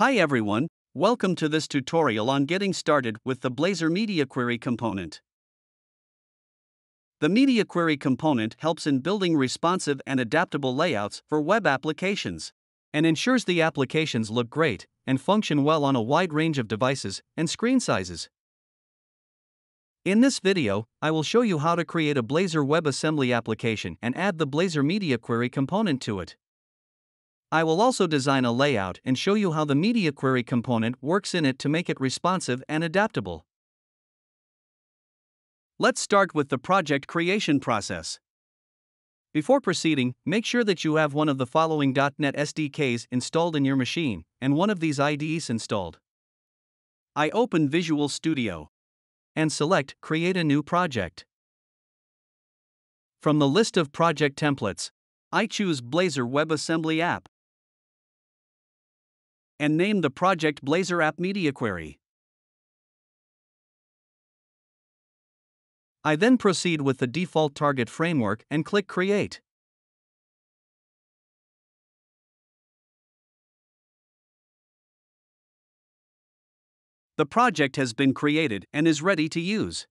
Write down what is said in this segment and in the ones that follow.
Hi everyone, welcome to this tutorial on getting started with the Blazor Media Query component. The Media Query component helps in building responsive and adaptable layouts for web applications and ensures the applications look great and function well on a wide range of devices and screen sizes. In this video, I will show you how to create a Blazor WebAssembly application and add the Blazor Media Query component to it. I will also design a layout and show you how the Media Query component works in it to make it responsive and adaptable. Let's start with the project creation process. Before proceeding, make sure that you have one of the following .NET SDKs installed in your machine and one of these IDEs installed. I open Visual Studio and select Create a new project. From the list of project templates, I choose Blazor WebAssembly app and name the project Blazor App Media Query. I then proceed with the default target framework and click Create. The project has been created and is ready to use.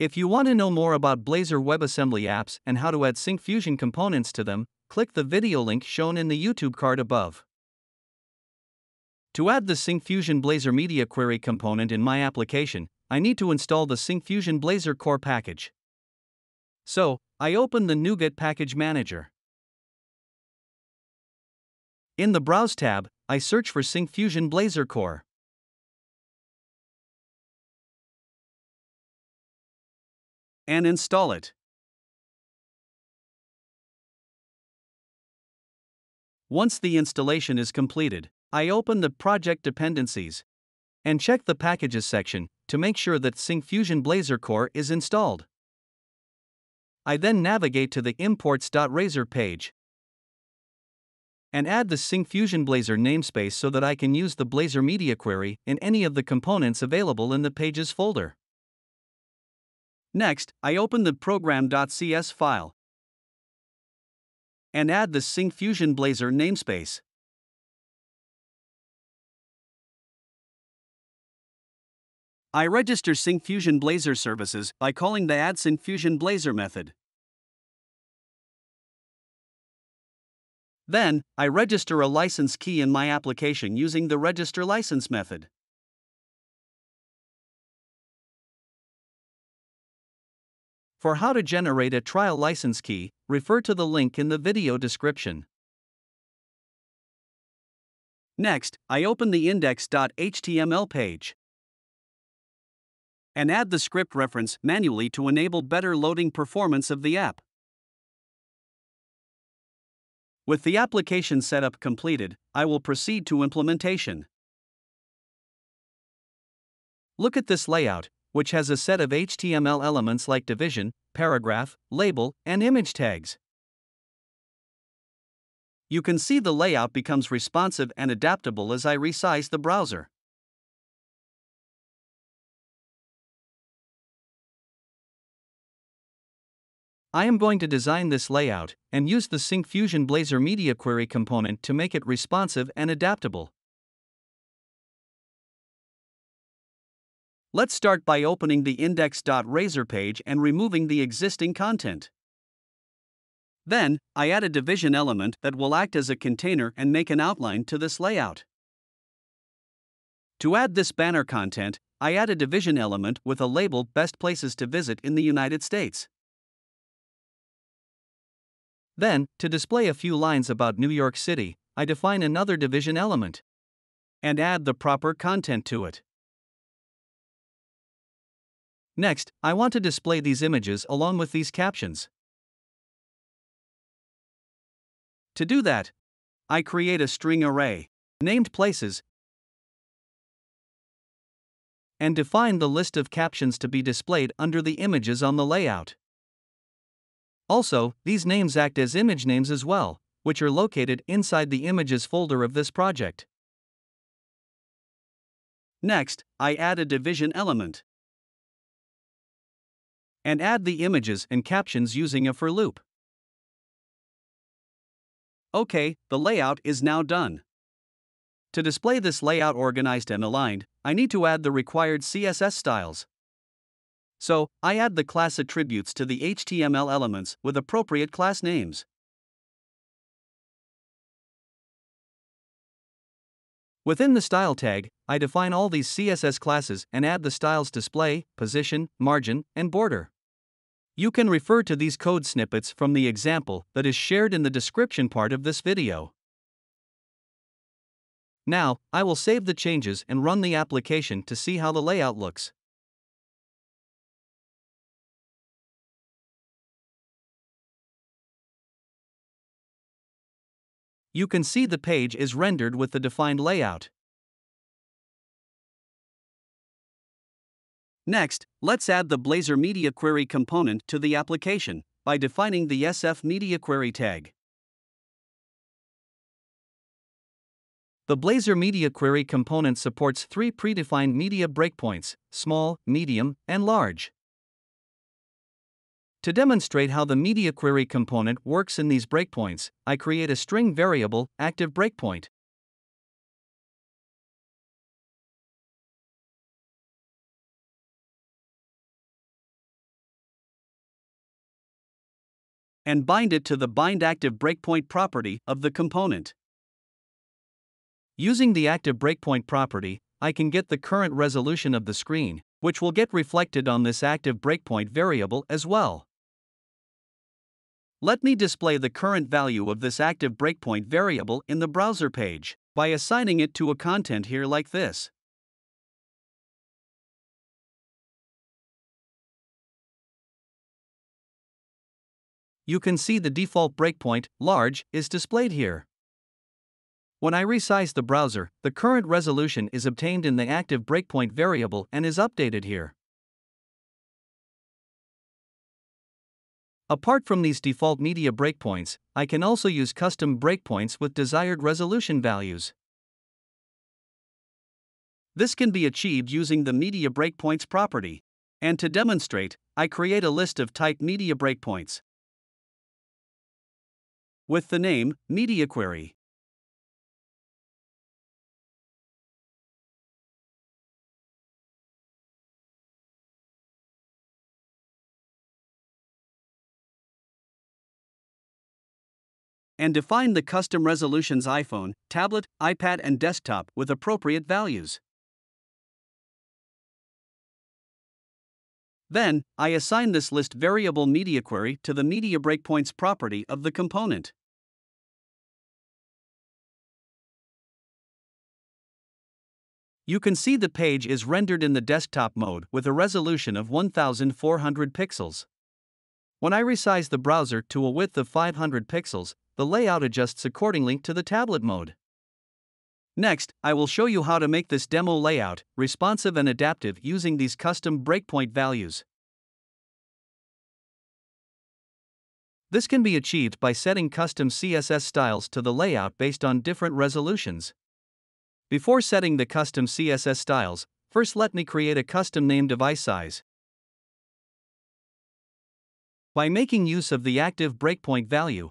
If you want to know more about Blazor WebAssembly apps and how to add Syncfusion components to them, click the video link shown in the YouTube card above. To add the Syncfusion Blazor Media Query component in my application, I need to install the Syncfusion Blazor Core package. So, I open the NuGet Package Manager. In the Browse tab, I search for Syncfusion Blazor Core. And install it. Once the installation is completed, I open the project dependencies and check the packages section to make sure that Syncfusion Blazor Core is installed. I then navigate to the imports.razor page and add the Syncfusion Blazor namespace so that I can use the Blazor Media Query in any of the components available in the Pages folder. Next, I open the program.cs file and add the Syncfusion Blazor namespace. I register Syncfusion Blazor services by calling the add Syncfusion Blazor method. Then, I register a license key in my application using the register license method. For how to generate a trial license key, refer to the link in the video description. Next, I open the index.html page and add the script reference manually to enable better loading performance of the app. With the application setup completed, I will proceed to implementation. Look at this layout, which has a set of HTML elements like division, paragraph, label, and image tags. You can see the layout becomes responsive and adaptable as I resize the browser. I am going to design this layout and use the Syncfusion Blazor Media Query component to make it responsive and adaptable. Let's start by opening the index.razor page and removing the existing content. Then, I add a division element that will act as a container and make an outline to this layout. To add this banner content, I add a division element with a label Best Places to Visit in the United States. Then, to display a few lines about New York City, I define another division element and add the proper content to it. Next, I want to display these images along with these captions. To do that, I create a string array, named places, and define the list of captions to be displayed under the images on the layout. Also, these names act as image names as well, which are located inside the images folder of this project. Next, I add a division element and add the images and captions using a for loop. Okay, the layout is now done. To display this layout organized and aligned, I need to add the required CSS styles. So, I add the class attributes to the HTML elements with appropriate class names. Within the style tag, I define all these CSS classes and add the styles display, position, margin, and border. You can refer to these code snippets from the example that is shared in the description part of this video. Now, I will save the changes and run the application to see how the layout looks. You can see the page is rendered with the defined layout. Next, let's add the Blazor Media Query component to the application by defining the SF Media Query tag. The Blazor Media Query component supports three predefined media breakpoints small, medium, and large. To demonstrate how the media query component works in these breakpoints, I create a string variable, active breakpoint. And bind it to the bind active breakpoint property of the component. Using the active breakpoint property, I can get the current resolution of the screen, which will get reflected on this active breakpoint variable as well. Let me display the current value of this active breakpoint variable in the browser page by assigning it to a content here like this. You can see the default breakpoint, large, is displayed here. When I resize the browser, the current resolution is obtained in the active breakpoint variable and is updated here. Apart from these default media breakpoints, I can also use custom breakpoints with desired resolution values. This can be achieved using the media breakpoints property. And to demonstrate, I create a list of type media breakpoints with the name media query. And define the custom resolutions iPhone, tablet, iPad, and desktop with appropriate values. Then, I assign this list variable media query to the media breakpoints property of the component. You can see the page is rendered in the desktop mode with a resolution of 1400 pixels. When I resize the browser to a width of 500 pixels, the layout adjusts accordingly to the tablet mode. Next, I will show you how to make this demo layout responsive and adaptive using these custom breakpoint values. This can be achieved by setting custom CSS styles to the layout based on different resolutions. Before setting the custom CSS styles, first let me create a custom name device size. By making use of the active breakpoint value,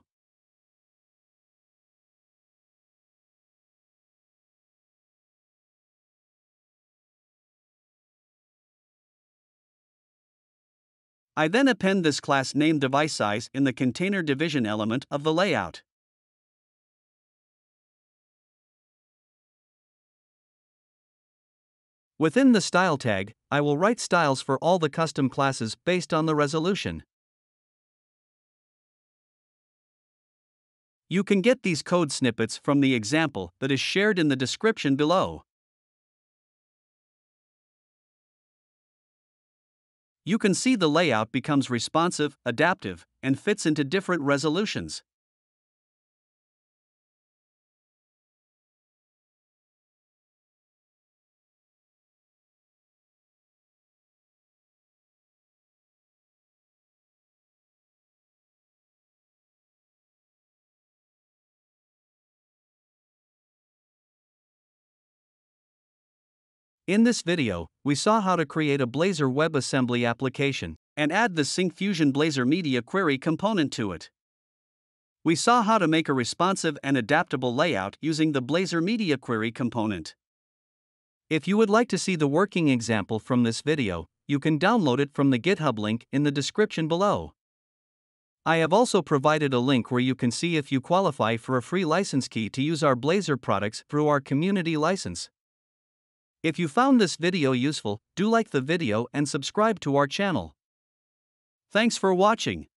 I then append this class name device size in the container division element of the layout. Within the style tag, I will write styles for all the custom classes based on the resolution. You can get these code snippets from the example that is shared in the description below. You can see the layout becomes responsive, adaptive, and fits into different resolutions. In this video, we saw how to create a Blazor WebAssembly application and add the Syncfusion Blazor Media Query component to it. We saw how to make a responsive and adaptable layout using the Blazor Media Query component. If you would like to see the working example from this video, you can download it from the GitHub link in the description below. I have also provided a link where you can see if you qualify for a free license key to use our Blazor products through our community license. If you found this video useful, do like the video and subscribe to our channel. Thanks for watching.